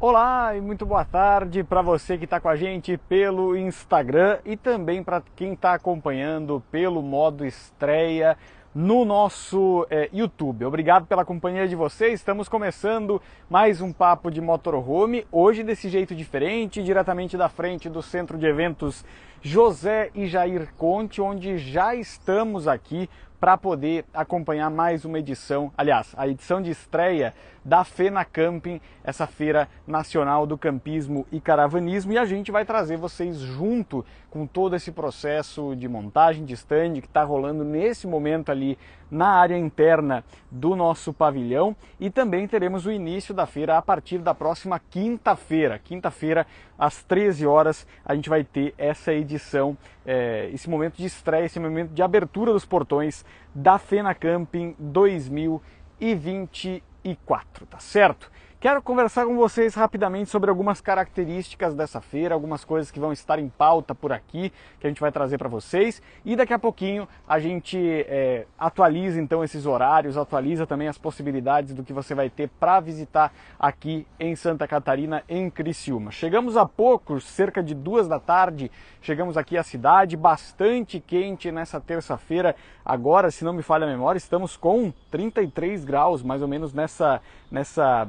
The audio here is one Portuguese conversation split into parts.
Olá e muito boa tarde para você que está com a gente pelo Instagram e também para quem está acompanhando pelo modo estreia no nosso é, YouTube. Obrigado pela companhia de vocês. Estamos começando mais um papo de motorhome, hoje desse jeito diferente, diretamente da frente do Centro de Eventos José e Jair Conte, onde já estamos aqui para poder acompanhar mais uma edição, aliás, a edição de estreia da Fena Camping, essa feira nacional do campismo e caravanismo, e a gente vai trazer vocês junto com todo esse processo de montagem de stand que está rolando nesse momento ali na área interna do nosso pavilhão e também teremos o início da feira a partir da próxima quinta-feira. Quinta-feira, às 13 horas, a gente vai ter essa edição, é, esse momento de estreia, esse momento de abertura dos portões da Fena Camping 2024, tá certo? Quero conversar com vocês rapidamente sobre algumas características dessa feira, algumas coisas que vão estar em pauta por aqui, que a gente vai trazer para vocês. E daqui a pouquinho a gente é, atualiza então esses horários, atualiza também as possibilidades do que você vai ter para visitar aqui em Santa Catarina, em Criciúma. Chegamos há pouco, cerca de duas da tarde, chegamos aqui à cidade, bastante quente nessa terça-feira. Agora, se não me falha a memória, estamos com 33 graus, mais ou menos nessa, nessa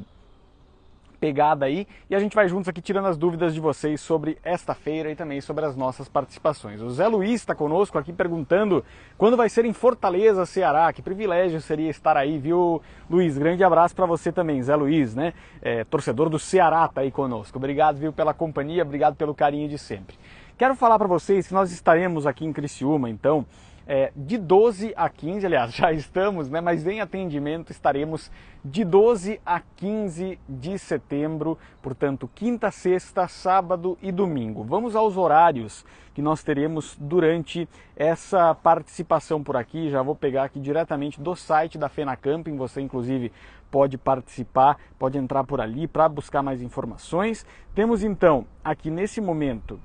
pegada aí e a gente vai juntos aqui tirando as dúvidas de vocês sobre esta feira e também sobre as nossas participações. O Zé Luiz está conosco aqui perguntando quando vai ser em Fortaleza, Ceará. Que privilégio seria estar aí, viu, Luiz? Grande abraço para você também, Zé Luiz, né? É, torcedor do Ceará tá aí conosco. Obrigado, viu, pela companhia, obrigado pelo carinho de sempre. Quero falar para vocês que nós estaremos aqui em Criciúma, então, é, de 12 a 15, aliás, já estamos, né, mas em atendimento estaremos de 12 a 15 de setembro, portanto, quinta, sexta, sábado e domingo. Vamos aos horários que nós teremos durante essa participação por aqui. Já vou pegar aqui diretamente do site da Fena Camping, você inclusive pode participar, pode entrar por ali para buscar mais informações. Temos então aqui nesse momento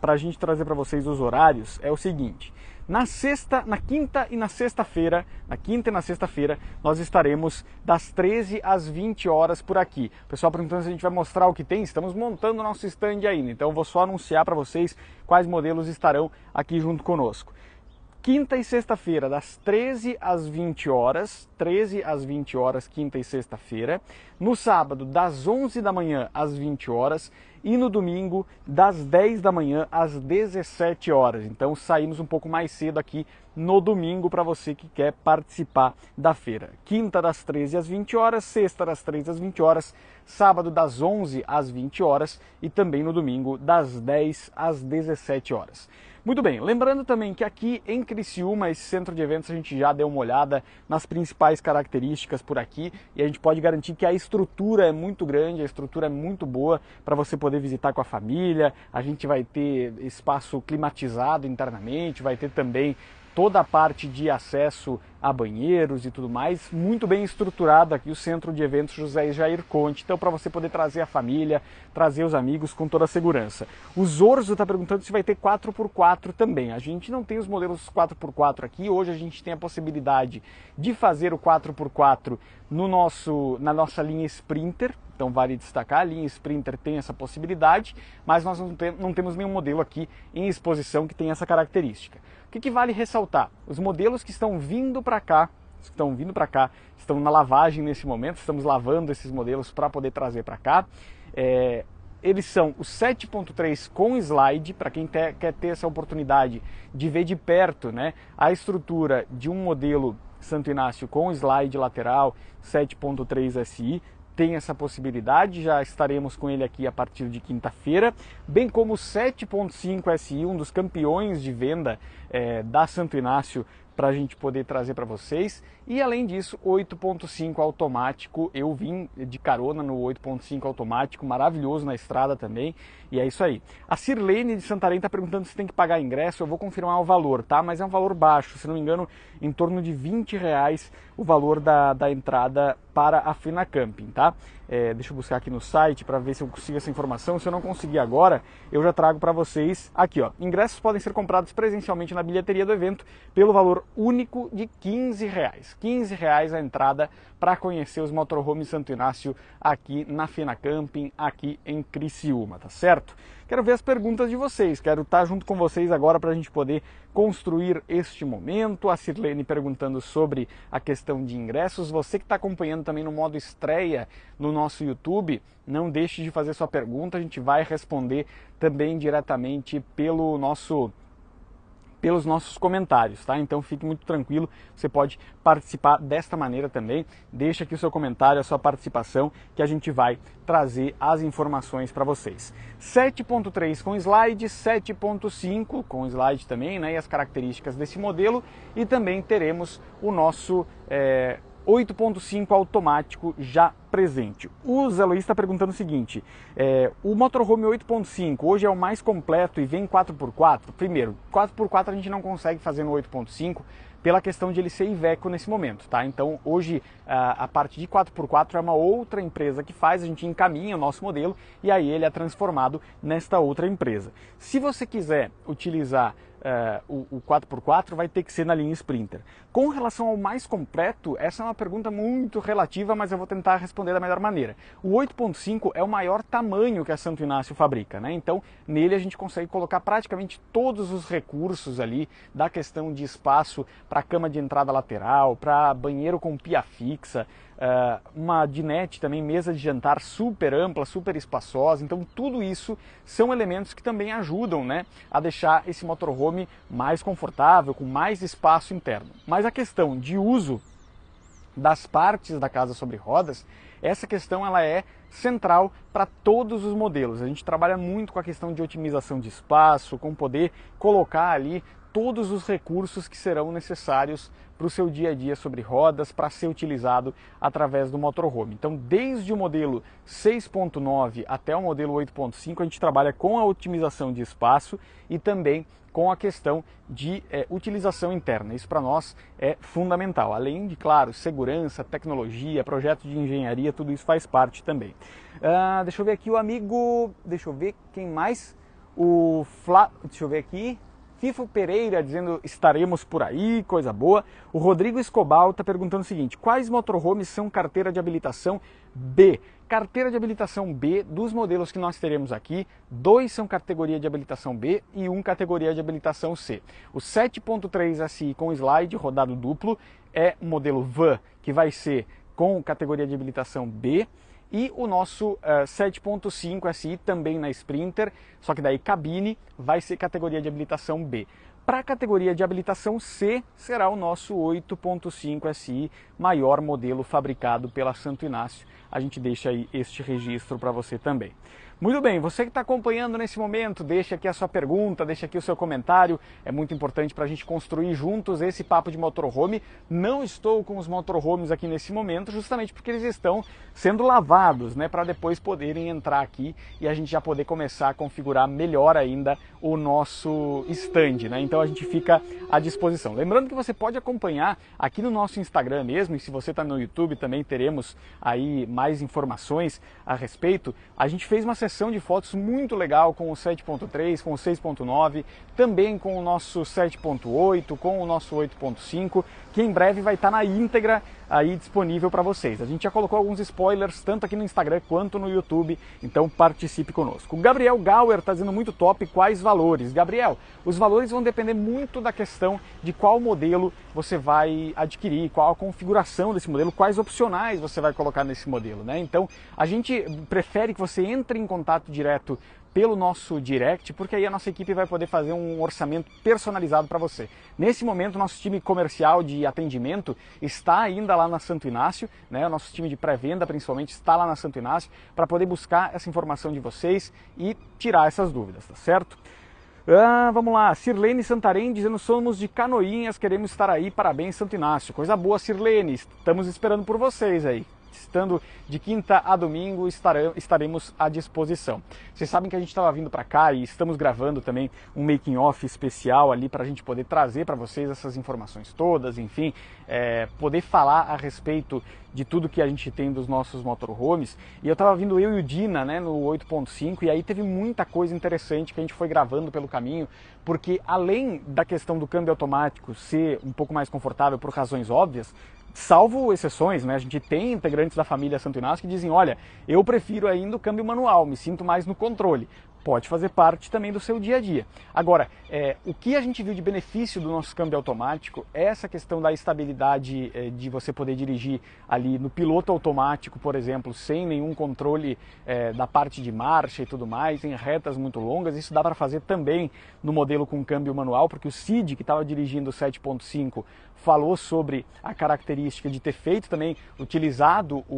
para a gente trazer para vocês os horários é o seguinte: na sexta, na quinta e na sexta-feira, na quinta e na sexta-feira, nós estaremos das 13 às 20 horas por aqui. O pessoal perguntando se a gente vai mostrar o que tem, estamos montando o nosso stand ainda, então vou só anunciar para vocês quais modelos estarão aqui junto conosco quinta e sexta-feira, das 13 às 20 horas, 13 às 20 horas, quinta e sexta-feira. No sábado, das 11 da manhã às 20 horas. E no domingo, das 10 da manhã às 17 horas. Então, saímos um pouco mais cedo aqui no domingo para você que quer participar da feira. Quinta, das 13 às 20 horas. Sexta, das 13 às 20 horas. Sábado, das 11 às 20 horas. E também no domingo, das 10 às 17 horas. Muito bem, lembrando também que aqui em Criciúma, esse centro de eventos, a gente já deu uma olhada nas principais características por aqui e a gente pode garantir que a estrutura é muito grande, a estrutura é muito boa para você poder visitar com a família. A gente vai ter espaço climatizado internamente, vai ter também toda a parte de acesso a banheiros e tudo mais, muito bem estruturado aqui o Centro de Eventos José Jair Conte, então para você poder trazer a família, trazer os amigos com toda a segurança. O Zorzo está perguntando se vai ter 4x4 também, a gente não tem os modelos 4x4 aqui, hoje a gente tem a possibilidade de fazer o 4x4 no nosso, na nossa linha Sprinter, então vale destacar, a linha Sprinter tem essa possibilidade, mas nós não, tem, não temos nenhum modelo aqui em exposição que tem essa característica. Que, que vale ressaltar? Os modelos que estão vindo para cá, estão vindo para cá, estão na lavagem nesse momento, estamos lavando esses modelos para poder trazer para cá. É, eles são o 7.3 com slide, para quem ter, quer ter essa oportunidade de ver de perto né, a estrutura de um modelo Santo Inácio com slide lateral 7.3 SI, tem essa possibilidade, já estaremos com ele aqui a partir de quinta-feira, bem como o 7.5 SI, um dos campeões de venda é, da Santo Inácio para a gente poder trazer para vocês. E além disso, 8.5 automático. Eu vim de carona no 8.5 automático, maravilhoso na estrada também. E é isso aí. A Sirlene de Santarém está perguntando se tem que pagar ingresso. Eu vou confirmar o valor, tá? Mas é um valor baixo, se não me engano, em torno de 20 reais o valor da, da entrada para a Fina Camping, tá? É, deixa eu buscar aqui no site para ver se eu consigo essa informação. Se eu não conseguir agora, eu já trago para vocês aqui, ó. Ingressos podem ser comprados presencialmente na bilheteria do evento pelo valor único de 15 reais. 15 reais a entrada para conhecer os motorhomes Santo Inácio aqui na Fina Camping, aqui em Criciúma, tá certo? Quero ver as perguntas de vocês, quero estar junto com vocês agora para a gente poder construir este momento. A Sirlene perguntando sobre a questão de ingressos. Você que está acompanhando também no modo estreia no nosso YouTube, não deixe de fazer sua pergunta, a gente vai responder também diretamente pelo nosso pelos nossos comentários, tá? Então fique muito tranquilo, você pode participar desta maneira também. Deixa aqui o seu comentário, a sua participação, que a gente vai trazer as informações para vocês. 7.3 com slide, 7.5 com slide também, né? E as características desse modelo e também teremos o nosso é, 8.5 automático já presente. O Zé Luiz está perguntando o seguinte: é, o motorhome 8.5 hoje é o mais completo e vem 4x4? Primeiro, 4x4 a gente não consegue fazer no 8.5 pela questão de ele ser Iveco nesse momento, tá? Então hoje a, a parte de 4x4 é uma outra empresa que faz, a gente encaminha o nosso modelo e aí ele é transformado nesta outra empresa. Se você quiser utilizar uh, o, o 4x4 vai ter que ser na linha Sprinter. Com relação ao mais completo, essa é uma pergunta muito relativa, mas eu vou tentar responder da melhor maneira. O 8.5 é o maior tamanho que a Santo Inácio fabrica, né? Então, nele a gente consegue colocar praticamente todos os recursos ali da questão de espaço para cama de entrada lateral, para banheiro com pia fixa, uma dinette também, mesa de jantar super ampla, super espaçosa. Então, tudo isso são elementos que também ajudam né, a deixar esse motorhome mais confortável, com mais espaço interno. Mas a questão de uso das partes da casa sobre rodas, essa questão ela é central para todos os modelos. A gente trabalha muito com a questão de otimização de espaço, com poder colocar ali todos os recursos que serão necessários para o seu dia a dia sobre rodas para ser utilizado através do motorhome. Então, desde o modelo 6.9 até o modelo 8.5, a gente trabalha com a otimização de espaço e também com a questão de é, utilização interna. Isso para nós é fundamental. Além de, claro, segurança, tecnologia, projeto de engenharia, tudo isso faz parte também. Uh, deixa eu ver aqui o amigo. Deixa eu ver quem mais. O Fla... Deixa eu ver aqui. Fifo Pereira dizendo estaremos por aí, coisa boa. O Rodrigo Escobal está perguntando o seguinte: quais motorhomes são carteira de habilitação B? Carteira de habilitação B dos modelos que nós teremos aqui, dois são categoria de habilitação B e um categoria de habilitação C. O 7.3 SI com slide rodado duplo é modelo van, que vai ser com categoria de habilitação B e o nosso uh, eh, 7.5 SI também na Sprinter, só que daí cabine vai ser categoria de habilitação B. Para a categoria de habilitação C, será o nosso 8.5 SI, maior modelo fabricado pela Santo Inácio. A gente deixa aí este registro para você também. Muito bem, você que está acompanhando nesse momento, deixa aqui a sua pergunta, deixa aqui o seu comentário. É muito importante para a gente construir juntos esse papo de motorhome. Não estou com os motorhomes aqui nesse momento, justamente porque eles estão sendo lavados, né, para depois poderem entrar aqui e a gente já poder começar a configurar melhor ainda o nosso stand, né? Então a gente fica à disposição. Lembrando que você pode acompanhar aqui no nosso Instagram mesmo, e se você está no YouTube também teremos aí mais informações a respeito. A gente fez uma sessão de fotos muito legal com o 7.3, com o 6.9, também com o nosso 7.8, com o nosso 8.5, que em breve vai estar na íntegra aí disponível para vocês. A gente já colocou alguns spoilers tanto aqui no Instagram quanto no YouTube, então participe conosco. O Gabriel Gauer está dizendo muito top quais valores. Gabriel, os valores vão depender muito da questão de qual modelo você vai adquirir, qual a configuração desse modelo, quais opcionais você vai colocar nesse modelo, né? Então, a gente prefere que você entre em contato direto pelo nosso direct, porque aí a nossa equipe vai poder fazer um orçamento personalizado para você. Nesse momento, nosso time comercial de atendimento está ainda lá na Santo Inácio, né? o nosso time de pré-venda principalmente está lá na Santo Inácio, para poder buscar essa informação de vocês e tirar essas dúvidas, tá certo? Ah, vamos lá, Sirlene Santarém dizendo somos de Canoinhas, queremos estar aí, parabéns Santo Inácio. Coisa boa, Sirlene, estamos esperando por vocês aí. Estando de quinta a domingo, estaremos à disposição. Vocês sabem que a gente estava vindo para cá e estamos gravando também um making off especial ali para a gente poder trazer para vocês essas informações todas, enfim, é, poder falar a respeito de tudo que a gente tem dos nossos motorhomes. E eu estava vindo eu e o Dina né, no 8.5 e aí teve muita coisa interessante que a gente foi gravando pelo caminho, porque além da questão do câmbio automático ser um pouco mais confortável por razões óbvias, salvo exceções, né? A gente tem integrantes da família Santo Inácio que dizem, olha, eu prefiro ainda o câmbio manual, me sinto mais no controle pode fazer parte também do seu dia a dia. Agora, é, o que a gente viu de benefício do nosso câmbio automático é essa questão da estabilidade é, de você poder dirigir ali no piloto automático, por exemplo, sem nenhum controle é, da parte de marcha e tudo mais, em retas muito longas. Isso dá para fazer também no modelo com câmbio manual, porque o Cid, que estava dirigindo o 7.5, falou sobre a característica de ter feito também, utilizado o,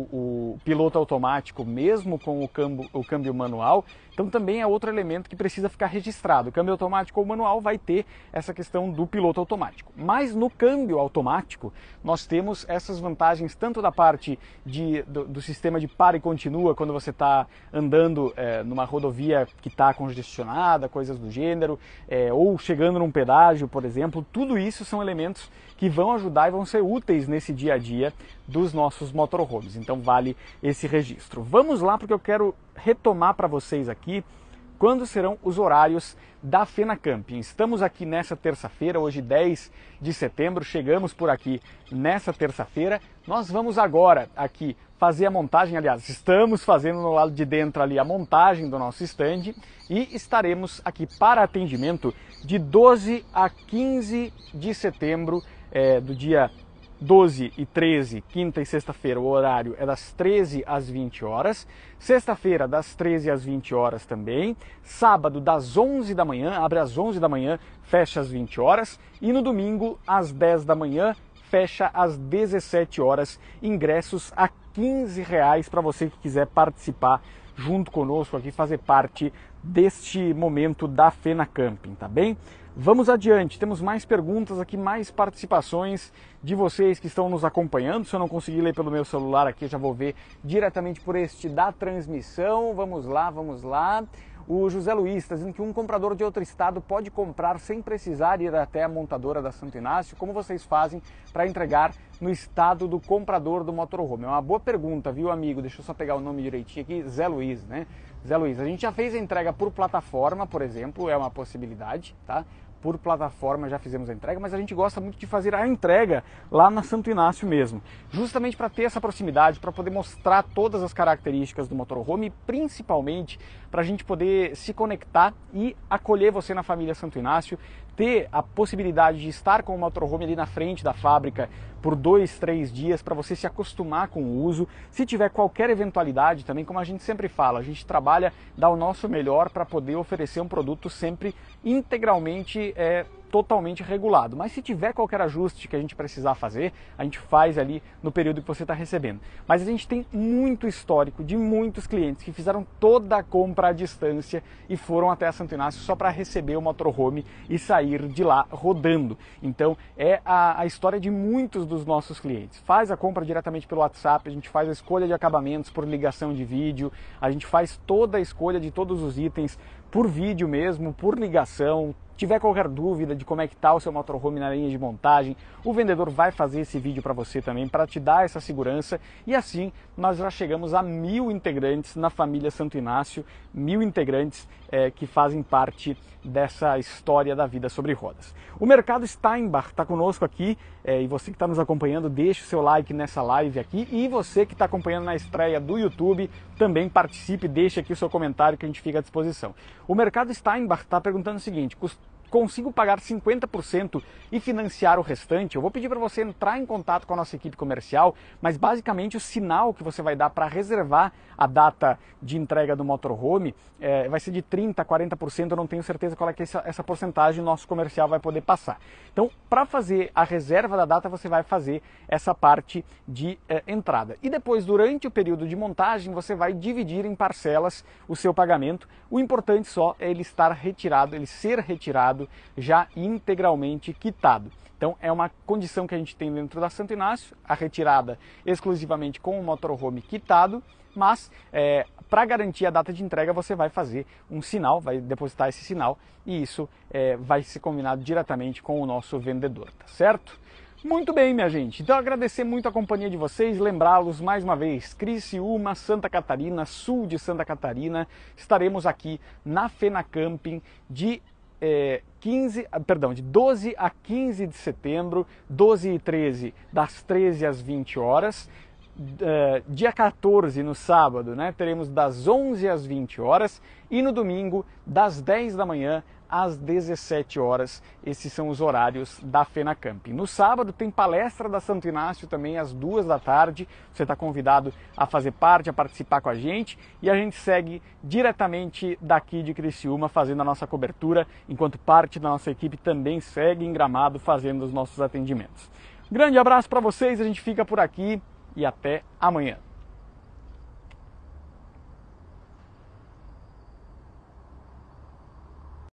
o piloto automático mesmo com o câmbio, o câmbio manual. Então também é outro elemento que precisa ficar registrado. O câmbio automático ou manual vai ter essa questão do piloto automático. Mas no câmbio automático nós temos essas vantagens tanto da parte de, do, do sistema de para e continua quando você está andando é, numa rodovia que está congestionada, coisas do gênero, é, ou chegando num pedágio, por exemplo. Tudo isso são elementos que vão ajudar e vão ser úteis nesse dia a dia dos nossos motorhomes. Então vale esse registro. Vamos lá porque eu quero retomar para vocês aqui quando serão os horários da FenaCamp. Estamos aqui nessa terça-feira, hoje 10 de setembro, chegamos por aqui nessa terça-feira. Nós vamos agora aqui fazer a montagem, aliás, estamos fazendo no lado de dentro ali a montagem do nosso stand e estaremos aqui para atendimento de 12 a 15 de setembro é, do dia 12 e 13, quinta e sexta-feira, o horário é das 13 às 20 horas. Sexta-feira, das 13 às 20 horas também. Sábado, das 11 da manhã, abre às 11 da manhã, fecha às 20 horas. E no domingo, às 10 da manhã, fecha às 17 horas. Ingressos a 15 reais para você que quiser participar junto conosco aqui, fazer parte deste momento da Fena Camping, tá bem? Vamos adiante, temos mais perguntas aqui, mais participações de vocês que estão nos acompanhando. Se eu não conseguir ler pelo meu celular aqui, já vou ver diretamente por este da transmissão. Vamos lá, vamos lá. O José Luiz está dizendo que um comprador de outro estado pode comprar sem precisar ir até a montadora da Santo Inácio. Como vocês fazem para entregar no estado do comprador do motorhome? É uma boa pergunta, viu, amigo? Deixa eu só pegar o nome direitinho aqui. Zé Luiz, né? Zé Luiz, a gente já fez entrega por plataforma, por exemplo, é uma possibilidade, tá? Por plataforma já fizemos a entrega, mas a gente gosta muito de fazer a entrega lá na Santo Inácio mesmo, justamente para ter essa proximidade, para poder mostrar todas as características do motorhome principalmente para a gente poder se conectar e acolher você na família Santo Inácio, ter a possibilidade de estar com o motorhome ali na frente da fábrica por dois, três dias para você se acostumar com o uso. Se tiver qualquer eventualidade também, como a gente sempre fala, a gente trabalha, dá o nosso melhor para poder oferecer um produto sempre integralmente é, totalmente regulado. Mas se tiver qualquer ajuste que a gente precisar fazer, a gente faz ali no período que você está recebendo. Mas a gente tem muito histórico de muitos clientes que fizeram toda a compra à distância e foram até Santo Inácio só para receber o motorhome e sair de lá rodando. Então é a, a história de muitos dos nossos clientes. Faz a compra diretamente pelo WhatsApp, a gente faz a escolha de acabamentos por ligação de vídeo, a gente faz toda a escolha de todos os itens por vídeo mesmo, por ligação, tiver qualquer dúvida de como é que está o seu motorhome na linha de montagem, o vendedor vai fazer esse vídeo para você também, para te dar essa segurança. E assim nós já chegamos a mil integrantes na família Santo Inácio, mil integrantes é, que fazem parte dessa história da vida sobre rodas. O Mercado Steinbach está conosco aqui é, e você que está nos acompanhando, deixe o seu like nessa live aqui e você que está acompanhando na estreia do YouTube, também participe, deixe aqui o seu comentário que a gente fica à disposição. O Mercado Steinbach está perguntando o seguinte, consigo pagar 50% e financiar o restante, eu vou pedir para você entrar em contato com a nossa equipe comercial, mas basicamente o sinal que você vai dar para reservar a data de entrega do motorhome é, vai ser de 30%, 40%, eu não tenho certeza qual é é essa, essa porcentagem o nosso comercial vai poder passar. Então, para fazer a reserva da data, você vai fazer essa parte de é, entrada. E depois, durante o período de montagem, você vai dividir em parcelas o seu pagamento. O importante só é ele estar retirado, ele ser retirado já integralmente quitado. Então é uma condição que a gente tem dentro da Santo Inácio, a retirada exclusivamente com o motorhome quitado, mas é, para garantir a data de entrega você vai fazer um sinal, vai depositar esse sinal e isso é, vai ser combinado diretamente com o nosso vendedor, tá certo? Muito bem, minha gente. Então agradecer muito a companhia de vocês, lembrá-los mais uma vez, Criciúma, Santa Catarina, sul de Santa Catarina, estaremos aqui na Fena Camping de é, 15, ah, perdão, de 12 a 15 de setembro, 12 e 13, das 13 às 20 horas. Uh, dia 14, no sábado, né, teremos das 11 às 20 horas e no domingo, das 10 da manhã às 17 horas. Esses são os horários da Fena Camping. No sábado tem palestra da Santo Inácio também às duas da tarde. Você está convidado a fazer parte, a participar com a gente e a gente segue diretamente daqui de Criciúma fazendo a nossa cobertura, enquanto parte da nossa equipe também segue em Gramado fazendo os nossos atendimentos. Grande abraço para vocês, a gente fica por aqui e até amanhã.